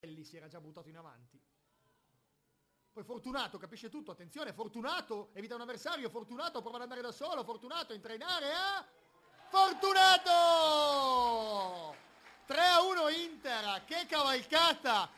Elli si era già buttato in avanti. Poi Fortunato capisce tutto, attenzione, Fortunato evita un avversario, Fortunato prova ad andare da solo, Fortunato entra in area, Fortunato! 3 a 1 Inter, che cavalcata